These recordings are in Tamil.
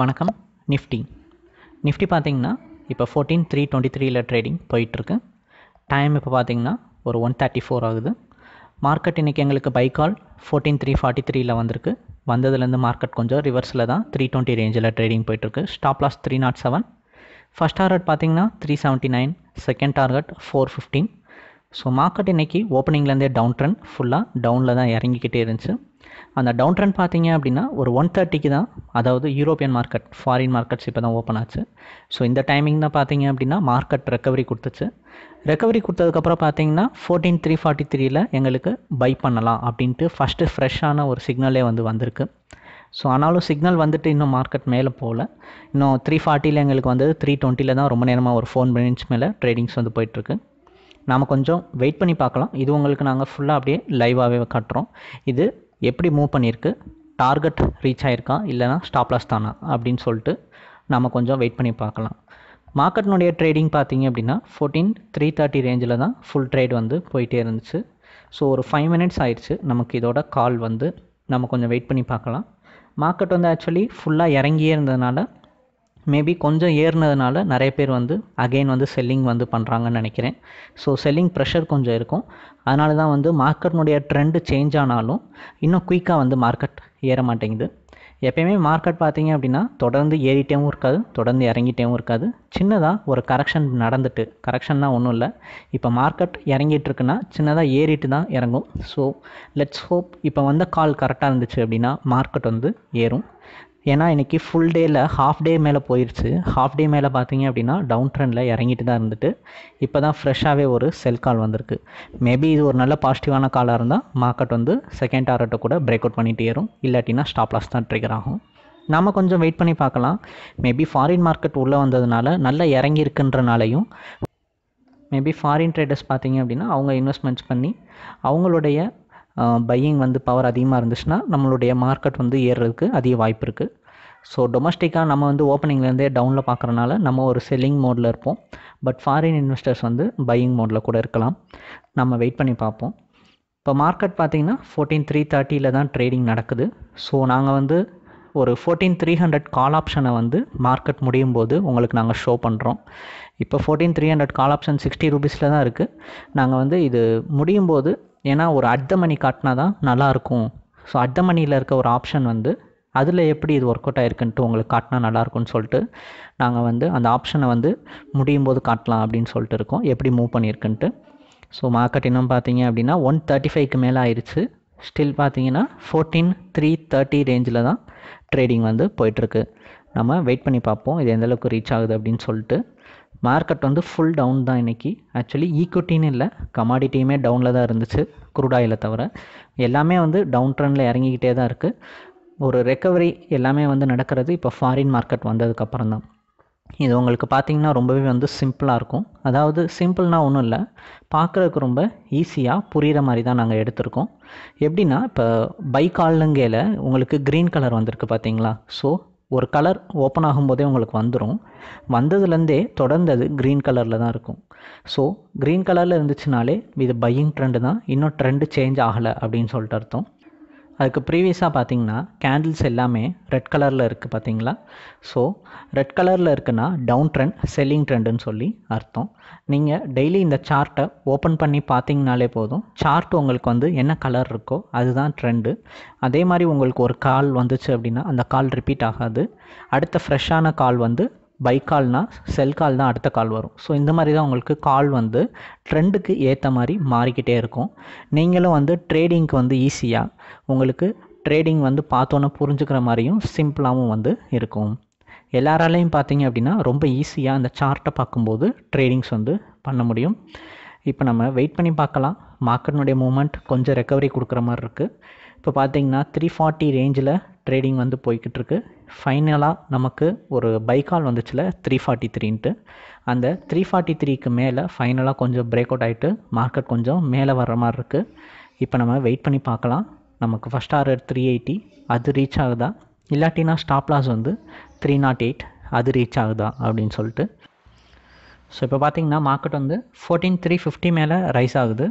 வணக்கம். நிஃப்டி. நிஃப்டி பார்த்தீங்கன்னா இப்போ ஃபோர்டீன் த்ரீ டுவெண்ட்டி த்ரீல ட்ரேடிங் போயிட்டுருக்கு. டைம் இப்போ பார்த்தீங்கன்னா ஒரு ஒன் தேர்ட்டி ஃபோர் ஆகுது. மார்க்கெட் இன்றைக்கி எங்களுக்கு buy call fourteen three forty த்ரீல வந்திருக்கு. வந்ததுலேருந்து மார்க்கெட் கொஞ்சம் ரிவர்ஸில் தான் த்ரீ டுவெண்ட்டி ரேஞ்சில் ட்ரேடிங் போயிட்டுருக்கு. Stop loss three nought seven first target பார்த்தீங்கன்னா three seventy nine second target four fifteen so market இன்றைக்கி ஓப்பனிங்லேருந்தே டவுன் ட்ரெண்ட் ஃபுல்லாக டவுனில் தான் இறங்கிக்கிட்டே இருந்துச்சு. அந்த டவுன் ட்ரெண்ட் பார்த்தீங்க அப்படின்னா ஒரு ஒன் தேர்ட்டிக்கு தான் அதாவது யூரோப்பியன் மார்க்கெட் ஃபாரின் மார்க்கெட்ஸ் இப்போ தான் ஓப்பன் ஆச்சு. ஸோ இந்த டைமிங் தான் பார்த்தீங்க அப்படின்னா மார்க்கெட் ரெக்கவரி கொடுத்துச்சு. ரெக்கவரி கொடுத்ததுக்கப்புறம் பார்த்தீங்கன்னா ஃபோர்டீன் த்ரீ ஃபார்ட்டி த்ரீயில் எங்களுக்கு பை பண்ணலாம் அப்படின்ட்டு ஃபஸ்ட்டு ஃப்ரெஷ்ஷான ஒரு சிக்னலே வந்து வந்திருக்கு. ஸோ ஆனாலும் சிக்னல் வந்துட்டு இன்னும் மார்க்கெட் மேலே போகல. இன்னும் த்ரீ ஃபார்ட்டியில் எங்களுக்கு வந்து த்ரீ டுவெண்ட்டியில் தான் ரொம்ப நேரமாக ஒரு ஃபோன் மினிட்ஸ் மேலே ட்ரேடிங்ஸ் வந்து போயிட்டுருக்கு நாம் கொஞ்சம் வெயிட் பண்ணி பார்க்கலாம். இது உங்களுக்கு நாங்கள் ஃபுல்லாக அப்படியே லைவாகவே காட்டுறோம். இது எப்படி மூவ் பண்ணியிருக்கு? டார்கெட் ரீச் ஆகிருக்கா இல்லைனா ஸ்டாப்லாஸ் தானா? அப்படின்னு சொல்லிட்டு நாம் கொஞ்சம் வெயிட் பண்ணி பார்க்கலாம். மார்க்கெட்னுடைய ட்ரேடிங் பார்த்தீங்க அப்படின்னா ஃபோர்டீன் த்ரீ தேர்ட்டி ரேஞ்சில் தான் ஃபுல் ட்ரேட் வந்து போயிட்டே இருந்துச்சு. ஸோ ஒரு ஃபைவ் மினிட்ஸ் ஆயிடுச்சு. நமக்கு இதோட கால் வந்து நம்ம கொஞ்சம் வெயிட் பண்ணி பார்க்கலாம். மார்க்கெட் வந்து ஆக்சுவலி ஃபுல்லாக இறங்கியே இருந்ததுனால மேபி கொஞ்சம் ஏறினதுனால நிறைய பேர் வந்து அகெயின் வந்து செல்லிங் வந்து பண்ணுறாங்கன்னு நினைக்கிறேன். ஸோ செல்லிங் ப்ரெஷர் கொஞ்சம் இருக்கும். அதனால தான் வந்து மார்க்கெட்னுடைய ட்ரெண்டு சேஞ்ச் ஆனாலும் இன்னும் குயிக்காக வந்து மார்க்கெட் ஏற மாட்டேங்குது. எப்பயுமே மார்க்கெட் பார்த்தீங்க அப்படின்னா தொடர்ந்து ஏறிட்டேவும் இருக்காது தொடர்ந்து இறங்கிட்டேவும் இருக்காது. சின்னதாக ஒரு கரெக்ஷன் நடந்துட்டு கரெக்ஷன்னா ஒன்றும் இல்லை. இப்போ மார்க்கெட் இறங்கிட்டு இருக்குன்னா சின்னதாக ஏறிட்டு தான் இறங்கும். ஸோ லெட்ஸ் ஹோப் இப்போ வந்த கால் கரெக்டாக இருந்துச்சு அப்படின்னா மார்க்கெட் வந்து ஏறும். ஏன்னா இன்றைக்கி ஃபுல் டேயில் ஹாஃப் டே மேலே போயிடுச்சு ஹாஃப் டே மேலே பார்த்தீங்க அப்படின்னா டவுன் ட்ரெண்டில் இறங்கிட்டு தான் இருந்துட்டு இப்போ தான் ஃப்ரெஷ்ஷாகவே ஒரு செல் கால் வந்திருக்கு. மேபி இது ஒரு நல்ல பாசிட்டிவான காலாக இருந்தால் மார்க்கெட் வந்து செகண்ட் டாரட்டை கூட பிரேக் அவுட் பண்ணிகிட்டே ஏறும் இல்லாட்டினா ஸ்டாப் லாஸ் தான் ட்ரிகர் ஆகும். நாம் கொஞ்சம் வெயிட் பண்ணி பார்க்கலாம். மேபி ஃபாரின் மார்க்கெட் உள்ளே வந்ததுனால நல்லா இறங்கியிருக்குன்றனாலையும் மேபி ஃபாரின் ட்ரேடர்ஸ் பார்த்தீங்க அப்படின்னா அவங்க இன்வெஸ்ட்மெண்ட்ஸ் பண்ணி அவங்களுடைய பையிங் வந்து பவர் அதிகமாக இருந்துச்சுன்னா நம்மளுடைய மார்க்கெட் வந்து ஏறுறதுக்கு அதிக வாய்ப்பு இருக்குது ஸோ டொமஸ்டிக்காக நம்ம வந்து ஓப்பனிங்லேருந்தே டவுனில் பார்க்குறனால நம்ம ஒரு செல்லிங் மோடில் இருப்போம். பட் ஃபாரின் இன்வெஸ்டர்ஸ் வந்து பையிங் மோடில் கூட இருக்கலாம். நம்ம வெயிட் பண்ணி பார்ப்போம். இப்போ மார்க்கெட் பார்த்திங்கன்னா ஃபோர்டீன் த்ரீ தேர்ட்டியில் தான் ட்ரேடிங் நடக்குது. ஸோ நாங்கள் வந்து ஒரு ஃபோர்டீன் த்ரீ ஹண்ட்ரட் கால் ஆப்ஷனை வந்து மார்க்கெட் முடியும் போது உங்களுக்கு நாங்கள் ஷோ பண்ணுறோம் இப்போ fourteen three hundred call option sixty ருபீஸில் தான் இருக்குது நாங்கள் வந்து இது முடியும் போது ஏன்னா ஒரு அட் மணி காட்டினா தான் நல்லாயிருக்கும். ஸோ அட் மணியில் இருக்க ஒரு ஆப்ஷன் வந்து அதில் எப்படி இது ஒர்க் அவுட் ஆயிருக்குன்ட்டு உங்களுக்கு காட்டினா நல்லாயிருக்கும்னு சொல்லிட்டு நாங்கள் வந்து அந்த ஆப்ஷனை வந்து முடியும் போது காட்டலாம் அப்படின்னு சொல்லிட்டு இருக்கோம். எப்படி மூவ் பண்ணியிருக்குன்ட்டு. ஸோ மார்க்கெட் இன்னும் பார்த்தீங்க அப்படின்னா ஒன் தேர்ட்டி ஃபைவ்க்கு மேலே ஆயிடுச்சு ஸ்டில் பார்த்தீங்கன்னா ஃபோர்டீன் த்ரீ தேர்ட்டி ரேஞ்சில் தான் ட்ரேடிங் வந்து போயிட்டுருக்கு. நம்ம வெயிட் பண்ணி பார்ப்போம் இது எந்தளவுக்கு ரீச் ஆகுது அப்படின்னு சொல்லிட்டு. மார்க்கெட் வந்து ஃபுல் டவுன் தான் இன்றைக்கி ஆக்சுவலி ஈக்குவிட்டின்னு இல்லை கமாடிட்டியுமே டவுனில் தான் இருந்துச்சு குரூடாயில் தவிர. எல்லாமே வந்து டவுன் ட்ரெண்டில் இறங்கிக்கிட்டே தான் இருக்குது ஒரு ரெக்கவரி எல்லாமே வந்து நடக்கிறது இப்போ ஃபாரின் மார்க்கெட் வந்ததுக்கப்புறம் தான் இது உங்களுக்கு பார்த்தீங்கன்னா ரொம்பவே வந்து சிம்பிளாக இருக்கும். அதாவது சிம்பிள்னால் ஒன்றும் இல்லை. பார்க்குறதுக்கு ரொம்ப ஈஸியாக புரிகிற மாதிரி தான் நாங்கள் எடுத்திருக்கோம். எப்படின்னா இப்போ பைக் ஆளுங்கையில் உங்களுக்கு க்ரீன் கலர் வந்திருக்கு பார்த்தீங்களா? ஸோ ஒரு கலர் ஓப்பன் ஆகும்போதே உங்களுக்கு வந்துடும் வந்ததுலேருந்தே தொடர்ந்து அது க்ரீன் கலரில் தான் இருக்கும். ஸோ க்ரீன் கலரில் இருந்துச்சுனாலே இது பையிங் ட்ரெண்டு தான். இன்னும் ட்ரெண்டு சேஞ்ச் ஆகலை அப்படின்னு சொல்லிட்டு அர்த்தம். அதுக்கு ப்ரீவியஸாக பார்த்தீங்கன்னா கேண்டில்ஸ் எல்லாமே ரெட் கலரில் இருக்குது பார்த்தீங்களா? ஸோ ரெட் கலரில் இருக்குன்னா டவுன் ட்ரெண்ட் செல்லிங் ட்ரெண்டுன்னு சொல்லி அர்த்தம். நீங்கள் டெய்லி இந்த சார்ட்டை ஓப்பன் பண்ணி பார்த்தீங்கனாலே போதும். சார்ட் உங்களுக்கு வந்து என்ன கலர் இருக்கோ அதுதான் ட்ரெண்டு அதே மாதிரி உங்களுக்கு ஒரு கால் வந்துச்சு அப்படின்னா அந்த கால் ரிப்பீட் ஆகாது. அடுத்த ஃப்ரெஷ்ஷான கால் வந்து பை கால்னால் செல் கால் தான் அடுத்த கால் வரும். ஸோ இந்த மாதிரி தான் உங்களுக்கு கால் வந்து ட்ரெண்டுக்கு ஏற்ற மாதிரி மாறிக்கிட்டே இருக்கும். நீங்களும் வந்து ட்ரேடிங்க்கு வந்து ஈஸியாக உங்களுக்கு ட்ரேடிங் வந்து பார்த்தோன்னே புரிஞ்சுக்கிற மாதிரியும் சிம்பிளாகவும் வந்து இருக்கும். எல்லாராலையும் பார்த்தீங்க அப்படின்னா ரொம்ப ஈஸியாக அந்த சார்ட்டை பார்க்கும்போது ட்ரேடிங்ஸ் வந்து பண்ண முடியும். இப்போ நம்ம வெயிட் பண்ணி பார்க்கலாம். மார்க்கெட்னுடைய மூமெண்ட் கொஞ்சம் ரெக்கவரி கொடுக்குற மாதிரி இருக்குது இப்போ பார்த்தீங்கன்னா த்ரீ ஃபார்ட்டி ரேஞ்சில் ட்ரேடிங் வந்து போய்கிட்டு இருக்கு ஃபைனலாக நமக்கு ஒரு பைக்கால் வந்துச்சுல த்ரீ ஃபார்ட்டி த்ரீன்ட்டு அந்த த்ரீ ஃபார்ட்டி த்ரீக்கு மேலே ஃபைனலாக கொஞ்சம் பிரேக் அவுட் ஆகிட்டு மார்க்கெட் கொஞ்சம் மேலே வர்ற மாதிரி இருக்குது இப்போ நம்ம வெயிட் பண்ணி பார்க்கலாம். நமக்கு ஃபஸ்ட் ஆர் த்ரீ எயிட்டி அது ரீச் ஆகுதா? இல்லாட்டினா ஸ்டாப் லாஸ் வந்து த்ரீ நாட் எயிட் அது ரீச் ஆகுதா? அப்படின்னு சொல்லிட்டு. ஸோ இப்போ பார்த்தீங்கன்னா மார்க்கெட் வந்து ஃபோர்டீன் த்ரீ ஃபிஃப்டி மேலே ரைஸ் ஆகுது.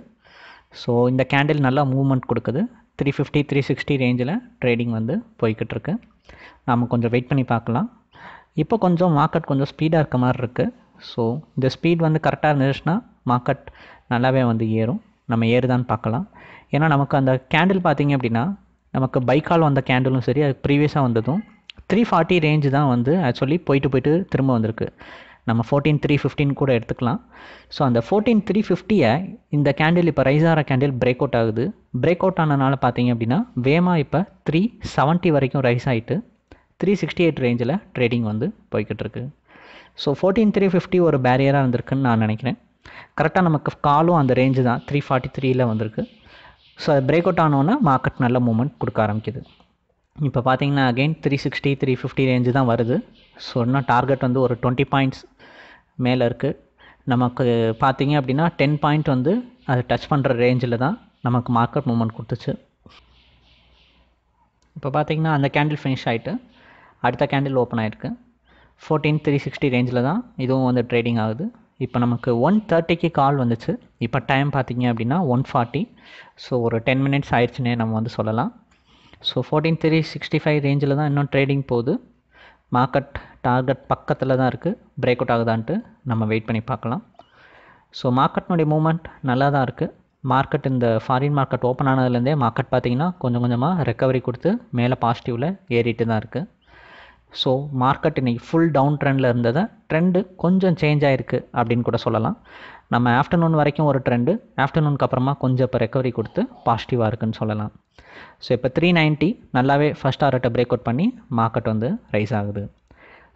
ஸோ இந்த கேண்டில் நல்லா மூவ்மெண்ட் கொடுக்குது. த்ரீ ஃபிஃப்டி த்ரீ சிக்ஸ்டி ரேஞ்சில் ட்ரேடிங் வந்து போய்கிட்டு இருக்கு நாம் கொஞ்சம் வெயிட் பண்ணி பார்க்கலாம். இப்போ கொஞ்சம் மார்க்கெட் கொஞ்சம் ஸ்பீடாக இருக்க மாதிரி இருக்குது ஸோ இந்த ஸ்பீட் வந்து கரெக்டாக இருந்துச்சுன்னா மார்க்கெட் நல்லாவே வந்து ஏறும். நம்ம ஏறுதான்னு பார்க்கலாம். ஏன்னா நமக்கு அந்த கேண்டில் பார்த்தீங்க அப்படின்னா நமக்கு பைக்கால் வந்த கேண்டிலும் சரி அது ப்ரீவியஸாக வந்ததும் த்ரீ ஃபார்ட்டி ரேஞ்சு தான் வந்து ஆக்சுவலி போயிட்டு போயிட்டு திரும்ப வந்திருக்கு. நம்ம ஃபோர்டீன் த்ரீ ஃபிஃப்டின் கூட எடுத்துக்கலாம். ஸோ அந்த ஃபோர்டீன் த்ரீ ஃபிஃப்டியை இந்த கேண்டில் இப்போ ரைஸ் ஆகிற கேண்டில் பிரேக் அவுட் ஆகுது. பிரேக் அவுட் ஆனனால பார்த்தீங்க அப்படின்னா வேமா இப்போ த்ரீ செவன்ட்டி வரைக்கும் ரைஸ் ஆகிட்டு த்ரீ சிக்ஸ்டி எயிட் ரேஞ்சில் ட்ரேடிங் வந்து போய்கிட்டு இருக்கு. ஸோ ஃபோர்டீன் த்ரீ ஃபிஃப்டி ஒரு பேரியராக இருந்திருக்குன்னு நான் நினைக்கிறேன். கரெக்டாக நமக்கு காலும் அந்த ரேஞ்சு தான் த்ரீ ஃபார்ட்டி த்ரீயில் வந்திருக்கு. ஸோ அது பிரேக் அவுட் ஆனோன்னா மார்க்கெட் நல்ல மூமெண்ட் கொடுக்க ஆரம்பிக்குது. இப்போ பார்த்தீங்கன்னா again three sixty three fifty range தான் வருது. ஸோ இன்னும் டார்கெட் வந்து ஒரு டுவெண்ட்டி பாயிண்ட்ஸ் மேலே இருக்குது நமக்கு பார்த்தீங்க அப்படின்னா டென் பாயிண்ட் வந்து அது டச் பண்ணுற ரேஞ்சில் தான் நமக்கு மார்க்கெட் மூமெண்ட் கொடுத்துச்சு. இப்போ பார்த்தீங்கன்னா அந்த கேண்டில் ஃபினிஷ் ஆகிட்டு அடுத்த கேண்டில் ஓப்பன் ஆகிருக்கு ஃபோர்டீன் த்ரீ சிக்ஸ்டி ரேஞ்சில் தான் இதுவும் வந்து ட்ரேடிங் ஆகுது. இப்போ நமக்கு ஒன் தேர்ட்டிக்கு கால் வந்துச்சு. இப்போ டைம் பார்த்தீங்க அப்படின்னா ஒன் ஃபார்ட்டி ஸோ ஒரு டென் மினிட்ஸ் ஆயிடுச்சுன்னே நம்ம வந்து சொல்லலாம். So fourteen three sixty five ரேஞ்சில் தான் இன்னும் ட்ரேடிங் போகுது. மார்க்கெட் டார்கெட் பக்கத்தில் தான் இருக்குது பிரேக் அவுட் ஆகுதான்ட்டு நம்ம வெயிட் பண்ணி பார்க்கலாம். ஸோ மார்க்கெட்னுடைய மூமெண்ட் நல்லா தான் இருக்குது மார்க்கெட் இந்த ஃபாரின் மார்க்கெட் ஓப்பன் ஆனதுலேருந்தே மார்க்கெட் பார்த்திங்கன்னா கொஞ்சம் கொஞ்சமாக ரெக்கவரி கொடுத்து மேலே பாசிட்டிவில் ஏறிட்டு தான் இருக்குது ஸோ மார்க்கெட் இன்றைக்கி ஃபுல் டவுன் ட்ரெண்டில் இருந்ததை ட்ரெண்டு கொஞ்சம் சேஞ்ச் ஆகிருக்கு அப்படின்னு கூட சொல்லலாம். நம்ம ஆஃப்டர்நூன் வரைக்கும் ஒரு ட்ரெண்டு ஆஃப்டர்நூனுக்கு அப்புறமா கொஞ்சம் இப்போ ரெக்கவரி கொடுத்து பாசிட்டிவாக இருக்குன்னு சொல்லலாம். ஸோ இப்போ த்ரீ நைன்ட்டி நல்லாவே ஃபஸ்ட் ஆர்ட்டை பிரேக் அவுட் பண்ணி மார்க்கெட் வந்து ரைஸ் ஆகுது.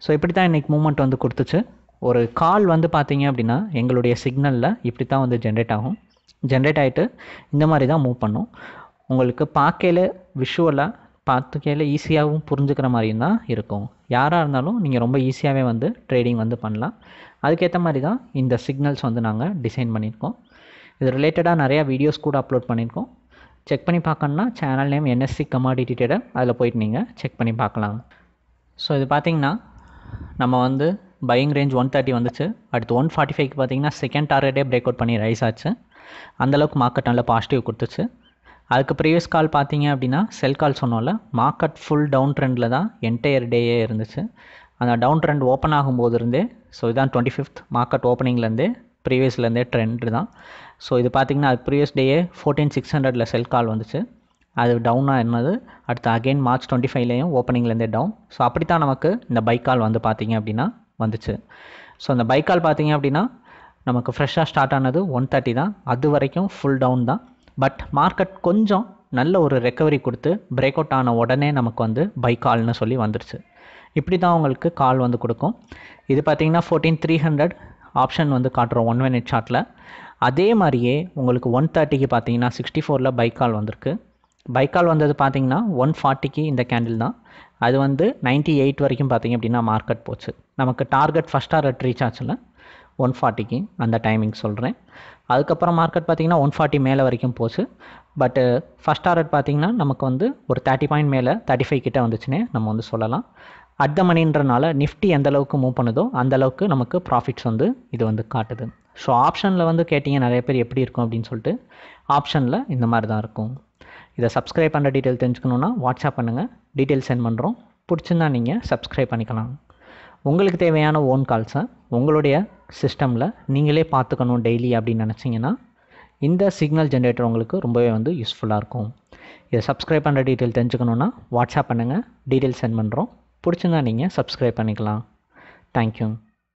ஸோ இப்படி தான் இன்றைக்கி மூமெண்ட் வந்து கொடுத்துச்சு. ஒரு கால் வந்து பார்த்தீங்க அப்படின்னா எங்களுடைய சிக்னலில் இப்படி தான் வந்து ஜென்ரேட் ஆகும். ஜென்ரேட் ஆகிட்டு இந்த மாதிரி தான் மூவ் பண்ணும். உங்களுக்கு பார்க்கையில் விஷுவலாக பார்த்துக்கையில் ஈஸியாகவும் புரிஞ்சுக்கிற மாதிரியும் தான் இருக்கும். யாராக இருந்தாலும் நீங்கள் ரொம்ப ஈஸியாகவே வந்து ட்ரேடிங் வந்து பண்ணலாம். அதுக்கேற்ற மாதிரி தான் இந்த சிக்னல்ஸ் வந்து நாங்கள் டிசைன் பண்ணியிருக்கோம். இது ரிலேட்டடாக நிறையா வீடியோஸ் கூட அப்லோட் பண்ணியிருக்கோம். செக் பண்ணி பார்க்கணுன்னா channel name NSC commodity trader அதில் போயிட்டு நீங்கள் செக் பண்ணி பார்க்கலாம். ஸோ இது பார்த்தீங்கன்னா நம்ம வந்து பையிங் ரேஞ்ச் ஒன் தேர்ட்டி வந்துச்சு. அடுத்து ஒன் ஃபார்ட்டி ஃபைவ்க்கு பார்த்தீங்கன்னா செகண்ட் டார்கெட்டே பிரேக் அவுட் பண்ணி ரைஸ் ஆச்சு. அந்தளவுக்கு மார்க்கெட் நல்ல பாசிட்டிவ் கொடுத்துச்சு. அதுக்கு ப்ரீவியஸ் கால் பார்த்தீங்க அப்படின்னா செல் கால் சொன்னோம்ல மார்க்கெட் ஃபுல் டவுன் ட்ரெண்டில் தான் என்டையர் டேயே இருந்துச்சு. அந்த டவுன் ட்ரெண்ட் ஓப்பன் ஆகும்போது இருந்தே ஸோ இதான் டுவெண்ட்டி ஃபிஃப்த் மார்க்கெட் ஓப்பனிங்லேருந்தே ப்ரீவியஸ்லேருந்தே ட்ரெண்டு தான். ஸோ இது பார்த்திங்கன்னா அது ப்ரீவியஸ் டேயே ஃபோர்டீன் சிக்ஸ் ஹண்ட்ரடில் செல் கால் வந்துச்சு. அது டவுனாக இருந்தது அடுத்து அகெயின் மார்ச் டுவெண்ட்டி ஃபைவ்லேயும் ஓப்பனிங்லேருந்தே டவுன் ஸோ அப்படி தான் நமக்கு இந்த பைக் கால் வந்து பார்த்திங்க அப்படின்னா வந்துச்சு. ஸோ அந்த பைக் கால் பார்த்திங்க அப்படின்னா நமக்கு ஃப்ரெஷ்ஷாக ஸ்டார்ட் ஆனது ஒன் தேர்ட்டி தான். அது வரைக்கும் ஃபுல் டவுன் தான். பட் மார்க்கெட் கொஞ்சம் நல்ல ஒரு ரெக்கவரி கொடுத்து பிரேக் அவுட் ஆன உடனே நமக்கு வந்து பை கால்னு சொல்லி வந்துருச்சு. இப்படி தான் உங்களுக்கு கால் வந்து கொடுக்கும். இது பார்த்தீங்கன்னா ஃபோர்டீன் த்ரீ ஹண்ட்ரட் ஆப்ஷன் வந்து காட்டுறோம் ஒன் மினிட் சார்ட்டில் அதே மாதிரியே உங்களுக்கு ஒன் தேர்ட்டிக்கு பார்த்தீங்கன்னா சிக்ஸ்டி ஃபோரில் பை கால் வந்திருக்கு. பை கால் வந்தது பார்த்தீங்கன்னா ஒன் ஃபார்ட்டிக்கு இந்த கேண்டில் தான். அது வந்து நைன்ட்டி எயிட் வரைக்கும் பார்த்தீங்க அப்படின்னா மார்க்கெட் போச்சு. நமக்கு டார்கெட் ஃபஸ்ட் டார்கெட் ரீச் ஆச்சுல ஒன் ஃபார்ட்டிக்கு அந்த டைமிங் சொல்கிறேன் அதுக்கப்புறம் மார்க்கெட் பார்த்தீங்கன்னா ஒன் ஃபார்ட்டி மேலே வரைக்கும் போச்சு. பட்டு ஃபஸ்ட் டார்கெட் பார்த்தீங்கன்னா நமக்கு வந்து ஒரு தேர்ட்டி பாயிண்ட் மேலே தேர்ட்டி ஃபைவ் கிட்டே வந்துச்சுன்னே நம்ம வந்து சொல்லலாம். அட் த மணின்றனால நிஃப்டி எந்த அளவுக்கு மூவ் பண்ணுதோ அந்த அளவுக்கு நமக்கு ப்ராஃபிட்ஸ் வந்து இது வந்து காட்டுது. ஸோ ஆப்ஷனில் வந்து கேட்டிங்க நிறைய பேர் எப்படி இருக்கும் அப்படின்னு சொல்லிட்டு ஆப்ஷனில் இந்த மாதிரி தான் இருக்கும். இதை சப்ஸ்கிரைப் பண்ணுற டீட்டெயில் தெரிஞ்சுக்கணுன்னா வாட்ஸ்அப் பண்ணுங்கள் டீட்டெயில் சென்ட் பண்ணுறோம் பிடிச்சிருந்தா நீங்கள் சப்ஸ்கிரைப் பண்ணிக்கலாம். உங்களுக்கு தேவையான ஓன் கால்ஸை உங்களுடைய சிஸ்டமில் நீங்களே பார்த்துக்கணும் டெய்லி அப்படின்னு நினச்சிங்கன்னா இந்த சிக்னல் ஜென்ரேட்டர் உங்களுக்கு ரொம்பவே வந்து யூஸ்ஃபுல்லாக இருக்கும். இதை சப்ஸ்கிரைப் பண்ணுற டீட்டெயில் தெரிஞ்சுக்கணுன்னா வாட்ஸ்அப் பண்ணுங்கள் டீட்டெயில் சென்ட் பண்ணுறோம் பிடிச்சிருந்தா நீங்கள் சப்ஸ்கிரைப் பண்ணிக்கலாம். தேங்க்யூ